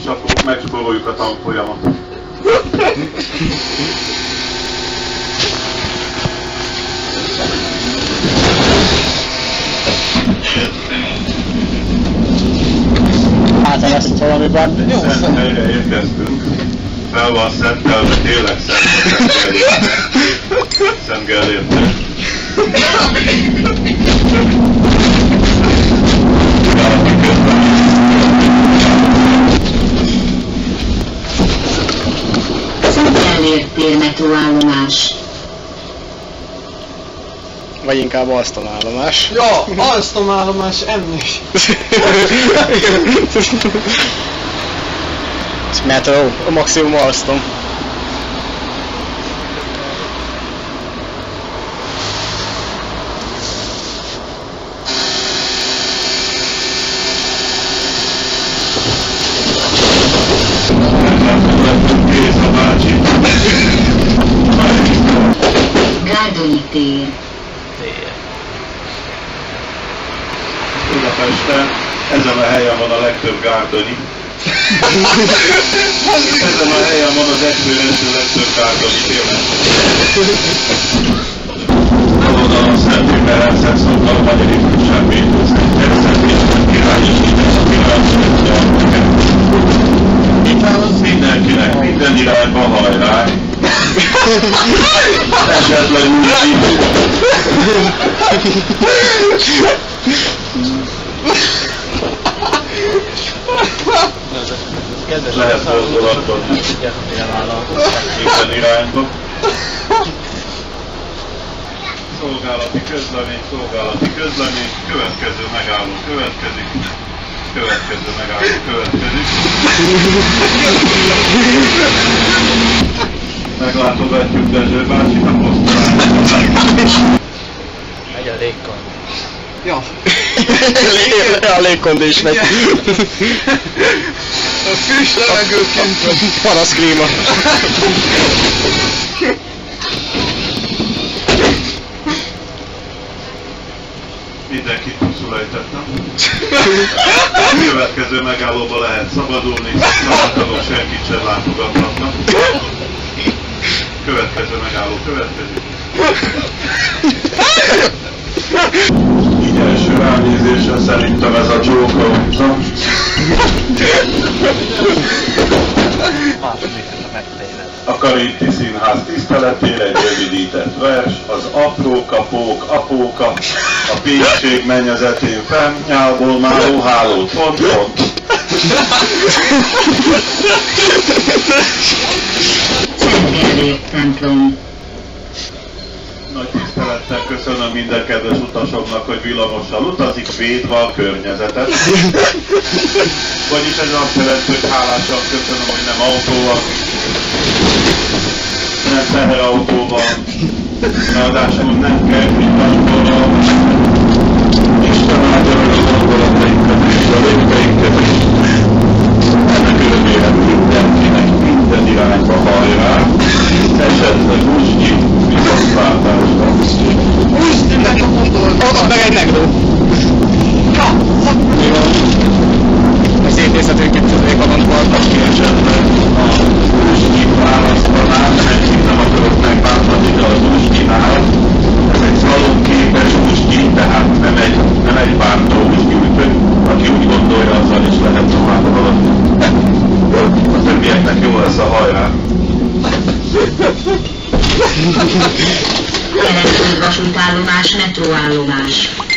És akkor megspóroljuk a tanfolyamat. Hát ezt valamiben. Jó, Szent szem. helyre érkeztünk. Fel van szentelve, tényleg szent Szent. Gellért tér metróállomás. Vagy inkább Alston állomás. Ja, Alstom állomás enni. Metro, a maximum Alston. Gárdonyi tér. Budapesten ezen a helyen van a legtöbb gárdonyi. ezen a helyen van az esőrendő legtöbb gárdonyi tényleg. Valóban a Szent Ümerendszer szokta a magyar ifjúság. Esetleg úgy lehet mozdulatot minden irányba. Szolgálati közlemény, szolgálati közlemény, következő megálló következik. Következő megálló következik. Meglátogatjuk Dezső bácsit a posztalán. Megy a légkon. Ja. a légkond is megy. A friss levegőként. Parasz klíma. Mindenkit rosszul ejtettem. Következő megállóba lehet szabadulni, szabadalok senkit sem látogathatnak. Következő megálló következik. Így első ránézésre szerintem ez a Joker utca. A Karinti Színház tiszteletére egy rövidített vers, az apró kapók apóka, a pékség mennyezetén fenn, nyálból máló hálót pont, pont. Köszönöm minden kedves utasoknak, hogy villamossal utazik, védve a környezetet. Vagyis ez azt jelenti, hogy hálásan köszönöm, hogy nem autóval, nem teherautóval, ráadásul nem kell kitáskorral. Keletföld vasútállomás metróállomás.